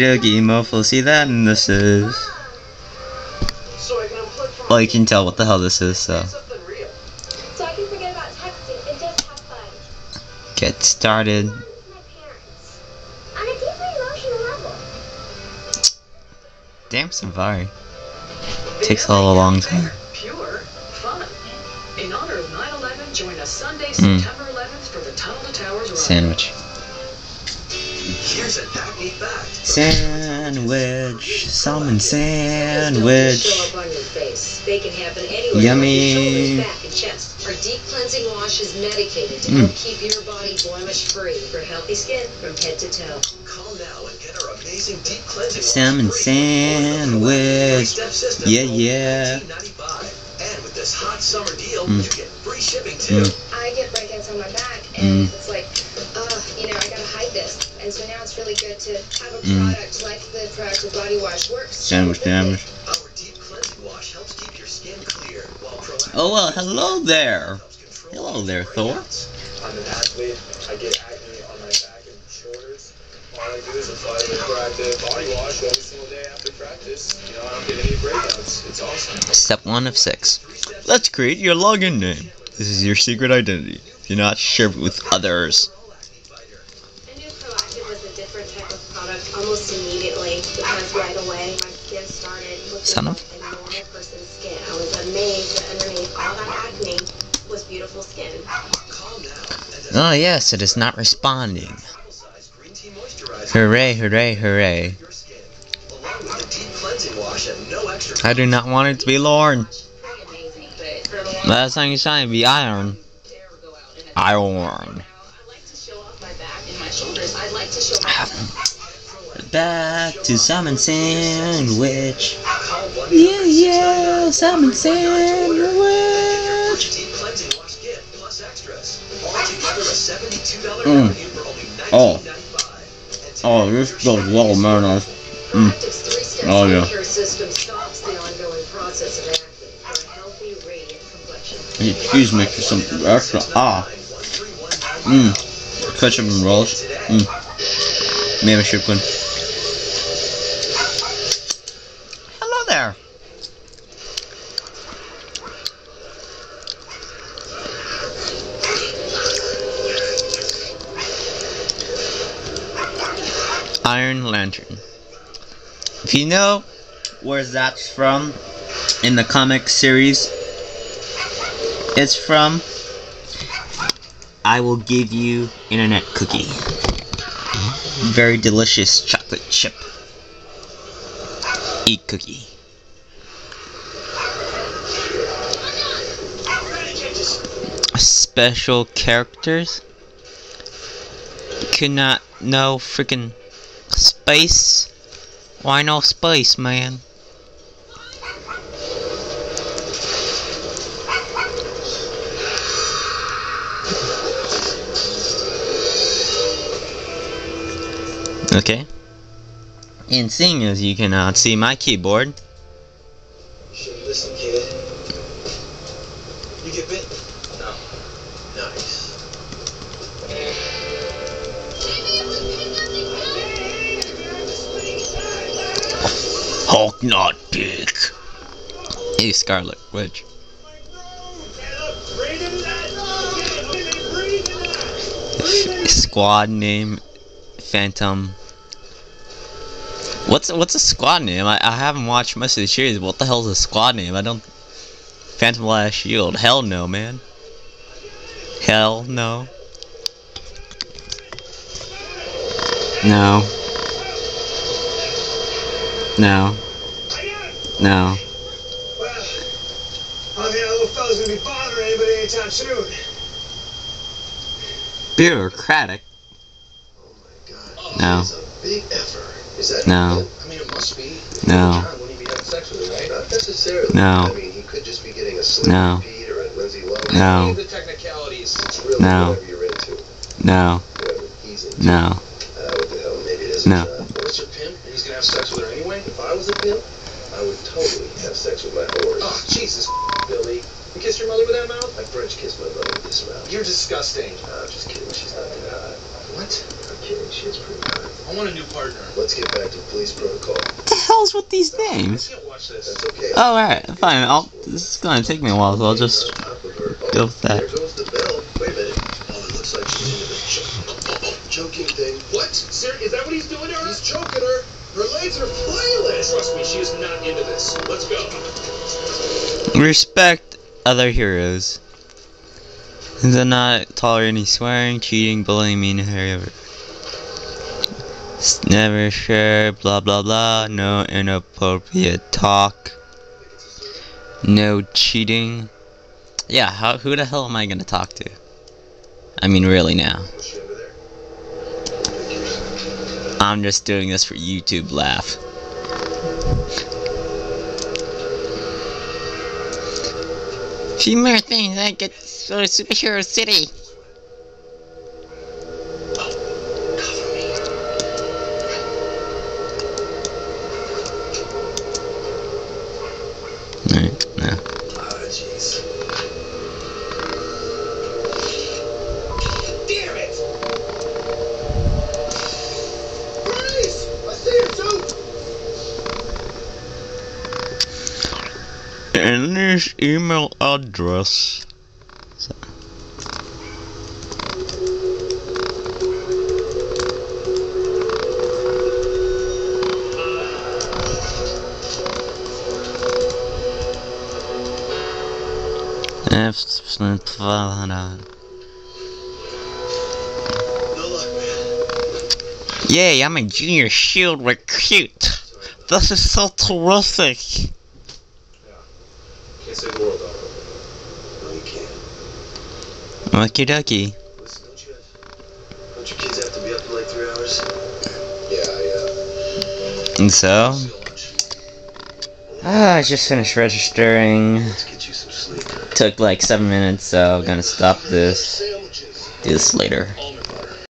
Okie mofo, see that? And this is. So I can unplug from Well, you can tell what the hell this is, so. something real. So I can forget about texting and just have fun. Get started. Fun with my parents. On a deeply emotional level. Damn, Savari. Takes a little long time. Pure fun. In honor of 9/11, join us Sunday, Mm. September 11th for the Tunnel to Towers run. Sandwich. Here's a tacky fact. Sandwich. Salmon Show sandwich. up on your face. They can happen anywhere. Yummy. Your shoulders, back, and chest. Our deep cleansing wash is medicated to Mm. help keep your body blemish free for healthy skin from head to toe. Call now and get our amazing deep cleansing Salmon wash free. sandwich. Three-step system Yeah, for only yeah. $19.95. And with this hot summer deal, Mm. you get free shipping too. Mm. I get breakouts on my back, and Mm. Really good to have a Mm. like the Proactiv Body Wash works. Sandwich sandwich. Our deep cleansing wash helps keep your skin clear while Oh, well, hello there. Hello there, Thor. I'm an athlete. I get acne on my back and shoulders. All I do is apply the Proactiv body wash every single day after practice. You know, I don't get any breakouts. It's awesome. Step one of six. Let's create your login name. This is your secret identity. Do not share it with others. I knew Proactiv was a different type of product almost immediately because right away my skin started looking Son of- like a normal person's skin. I was amazed that underneath all that acne was beautiful skin. Call now and Oh, yes, it is not responding. travel-size green Hooray, hooray, hooray. your skin, along with the deep cleansing wash at no extra I do not want it to be Lauren. Pretty amazing, but for a long Last time you saw it be Iron. dare go out and Iron. I like to show off my back and my shoulders. I like to show off Back to salmon sandwich. Yeah, yeah, salmon sandwich. deep cleansing wash gift plus extras. Altogether a $72 Mm. revenue for only Oh. Oh, this goes well, man. Mm. Oh, yeah. skincare system stops the ongoing process of acne for a healthy, radiant complexion. Excuse me for some extra. Ah. Mmm. Ketchup and relish. Mmm. Maybe I Iron Lantern. If you know where that's from in the comic series, it's from I will give you internet cookie. Very delicious chocolate chip. Eat cookie. Special characters? Could not know freaking space? Why no space, man? Okay. And seeing as you cannot see my keyboard, Should listen, kid. You get bit? No. Nice. Not big. Hey, Scarlet Witch. Squad name, Phantom. What's what's a squad name? I, I haven't watched most of the series. What the hell's a squad name? I don't. Phantom Last Shield. Hell no, man. Hell no. No. No. No. Well, I mean, that little fella's gonna be bothering anybody anytime soon. Bureaucratic. Oh my god. No. He's a big effer. Is that No. I mean, it must be. No. John, when he be having sex with her, right? Not necessarily. No. I mean, he could just be getting a slip No. Pete or a Lindsay Lohan. No. Leave the technicalities. It's really No. whatever you're into. No. Whatever he's into. No. Uh, what the hell? Maybe it is. No. Uh, what's her pimp? And he's gonna have sex with her anyway? If I was a pimp, I would totally have sex with my whores. Oh, Jesus, Billy. You kissed your mother with that mouth? I French kissed my mother with this mouth. You're disgusting. I'm just kidding. She's not that hot. What? kidding. She is pretty hot. I want a new partner. Let's get back to police protocol. What the hell's with these I names? can't watch this. That's okay. Oh, alright, fine. I'll, this is gonna take me a while, so I'll just On top of her. Oh, go with that. There goes the bell. Wait a minute. Oh, it looks like she's into this cho- choking thing. What? Sir, is that what he's doing to her? He's choking her. Her legs are flailing. Trust me, she is not into this. Let's go. respect other heroes. They're not tolerating swearing, cheating, bullying, mean. S- Never share, blah blah blah. No inappropriate talk. No cheating. Yeah, how, who the hell am I gonna talk to? I mean, really now. Was she over there? I'm just doing this for YouTube laugh. Few more things I get to Superhero City. Cover me. Alright, no. Ah, jeez. And this email address. So-. Yay, I'm a junior shield recruit. This is so terrific. Can't save the world, Otto. No, you can't. Lucky ducky. Listen, don't you have... Don't you kids have to be up for like three hours? Yeah, yeah. And so, See you lunch. ah, I just finished registering. Let's get you some sleep. Took like seven minutes, so I'm gonna stop this. Do this later. All